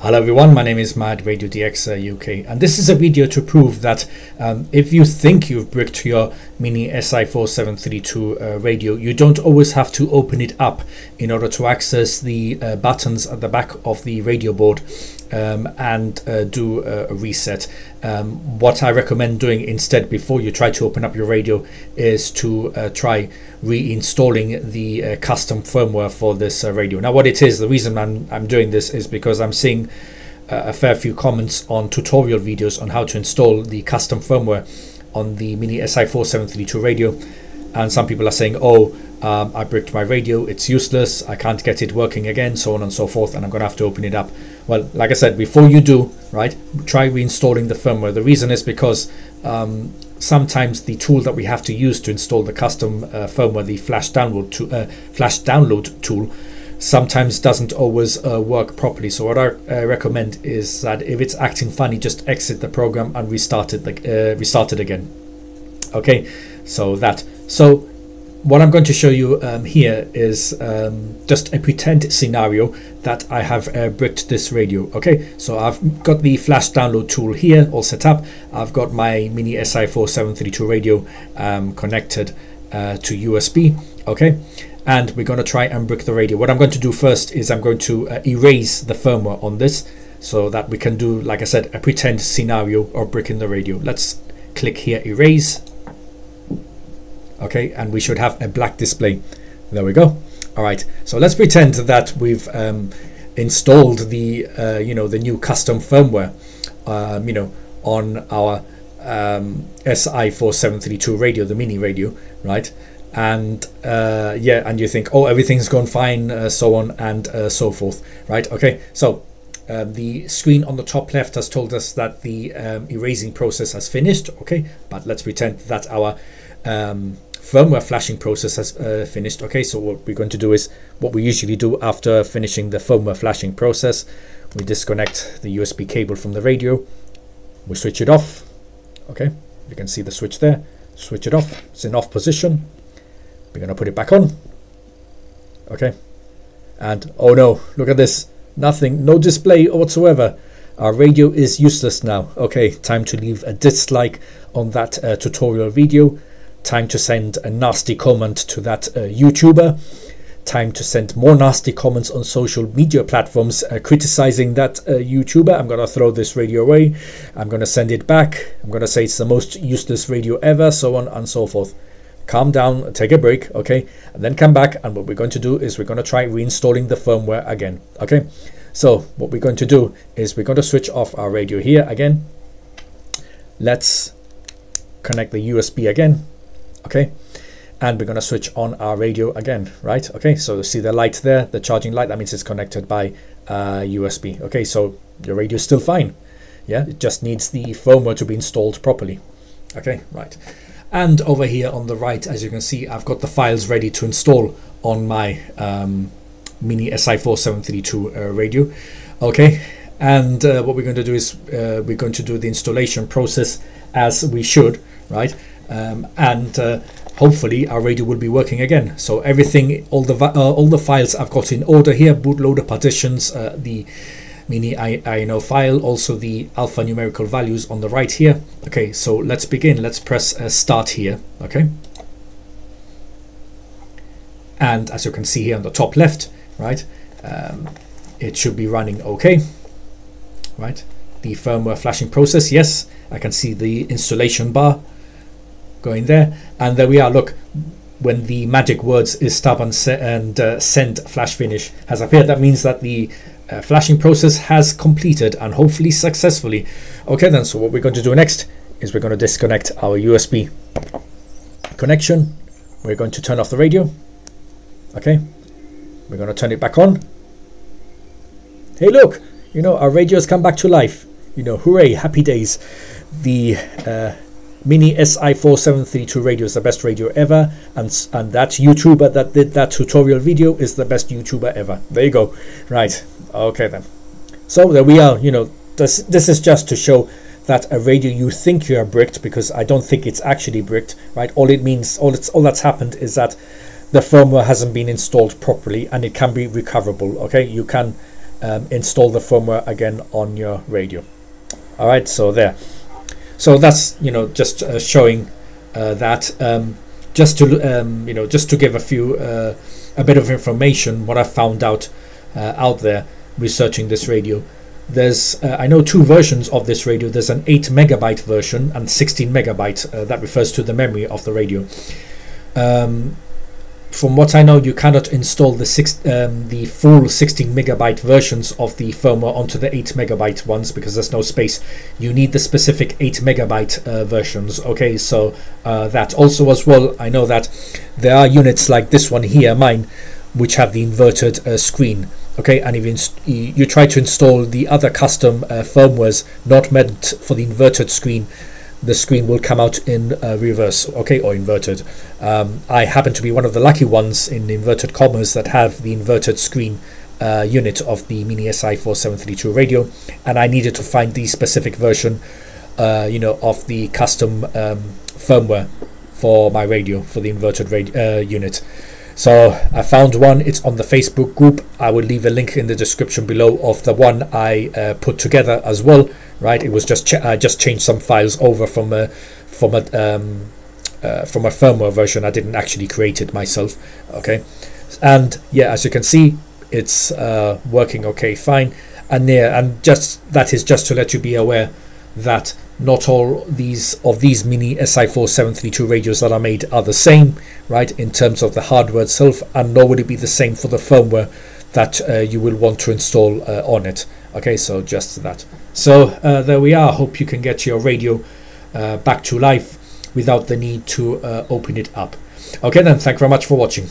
Hello everyone, my name is Mad Radio DX uh, UK and this is a video to prove that um, if you think you've bricked your Mini SI4732 uh, radio, you don't always have to open it up in order to access the uh, buttons at the back of the radio board um, and uh, do a reset. Um, what I recommend doing instead before you try to open up your radio is to uh, try reinstalling the uh, custom firmware for this uh, radio. Now what it is, the reason I'm, I'm doing this is because I'm seeing uh, a fair few comments on tutorial videos on how to install the custom firmware on the Mini SI4732 radio and some people are saying oh um, I bricked my radio it's useless I can't get it working again so on and so forth and I'm gonna have to open it up. Well like I said before you do right try reinstalling the firmware. The reason is because um, sometimes the tool that we have to use to install the custom uh, firmware the flash download to uh, flash download tool sometimes doesn't always uh, work properly. So what I uh, recommend is that if it's acting funny just exit the program and restart it like uh, restart it again. Okay so that so what I'm going to show you um, here is um, just a pretend scenario that I have uh, bricked this radio okay? So I've got the flash download tool here all set up. I've got my mini SI4732 radio um, connected uh, to USB okay? And we're going to try and brick the radio. What I'm going to do first is I'm going to uh, erase the firmware on this so that we can do like I said a pretend scenario or bricking the radio. Let's click here erase okay and we should have a black display. There we go. All right so let's pretend that we've um, installed the uh, you know the new custom firmware um, you know on our um, SI4732 radio the mini radio right? And uh, yeah and you think oh everything's gone fine uh, so on and uh, so forth right? Okay so um, the screen on the top left has told us that the um, erasing process has finished okay? But let's pretend that our um, firmware flashing process has uh, finished. Okay so what we're going to do is what we usually do after finishing the firmware flashing process we disconnect the USB cable from the radio we switch it off. Okay you can see the switch there. Switch it off it's in off position. We're going to put it back on. Okay and oh no look at this. Nothing no display whatsoever. Our radio is useless now. Okay time to leave a dislike on that uh, tutorial video time to send a nasty comment to that uh, YouTuber, time to send more nasty comments on social media platforms uh, criticizing that uh, YouTuber. I'm gonna throw this radio away, I'm gonna send it back, I'm gonna say it's the most useless radio ever, so on and so forth. Calm down, take a break, okay, and then come back. And what we're going to do is we're going to try reinstalling the firmware again, okay. So what we're going to do is we're going to switch off our radio here again. Let's connect the USB again okay? And we're going to switch on our radio again right? Okay so see the light there the charging light that means it's connected by uh, USB okay so your radio is still fine. Yeah it just needs the firmware to be installed properly. Okay right. And over here on the right as you can see I've got the files ready to install on my um, mini SI4732 uh, radio. Okay and uh, what we're going to do is uh, we're going to do the installation process as we should right um, and uh, hopefully our radio will be working again. So everything all the uh, all the files I've got in order here bootloader partitions uh, the mini INO file also the alphanumerical values on the right here. Okay so let's begin. Let's press uh, start here. Okay? And as you can see here on the top left right um, it should be running okay. Right? The firmware flashing process yes. I can see the installation bar going there. And there we are. Look when the magic words is stub and, se and uh, send flash finish has appeared that means that the uh, flashing process has completed and hopefully successfully. Okay then so what we're going to do next is we're going to disconnect our USB connection. We're going to turn off the radio. Okay? We're going to turn it back on. Hey look you know our radio has come back to life. You know hooray happy days. The uh, Mini SI4732 radio is the best radio ever, and and that YouTuber that did that tutorial video is the best YouTuber ever. There you go. Right. Okay then. So there we are. You know, this this is just to show that a radio you think you are bricked because I don't think it's actually bricked. Right. All it means, all it's all that's happened is that the firmware hasn't been installed properly and it can be recoverable. Okay, you can um, install the firmware again on your radio. All right, so there. So that's you know just uh, showing uh, that um, just to um, you know just to give a few uh, a bit of information what I found out uh, out there researching this radio. There's uh, I know two versions of this radio. There's an 8 megabyte version and 16 megabyte. Uh, that refers to the memory of the radio. Um, from what I know, you cannot install the six, um, the full 16 megabyte versions of the firmware onto the 8 megabyte ones because there's no space. You need the specific 8 megabyte uh, versions. Okay, so uh, that also as well. I know that there are units like this one here, mine, which have the inverted uh, screen. Okay, and if you, you try to install the other custom uh, firmwares not meant for the inverted screen, the screen will come out in uh, reverse, okay, or inverted. Um, I happen to be one of the lucky ones in inverted commas that have the inverted screen uh, unit of the Mini SI 4732 radio, and I needed to find the specific version, uh, you know, of the custom um, firmware for my radio for the inverted radio, uh, unit. So I found one. It's on the Facebook group. I will leave a link in the description below of the one I uh, put together as well. Right, it was just I just changed some files over from a from a um, uh, from a firmware version. I didn't actually create it myself. Okay, and yeah, as you can see, it's uh, working okay, fine. And yeah, and just that is just to let you be aware that not all these of these mini SI4 732 radios that are made are the same, right, in terms of the hardware itself, and nor would it be the same for the firmware that uh, you will want to install uh, on it. Okay, so just that. So uh, there we are. Hope you can get your radio uh, back to life without the need to uh, open it up. Okay, then, thank you very much for watching.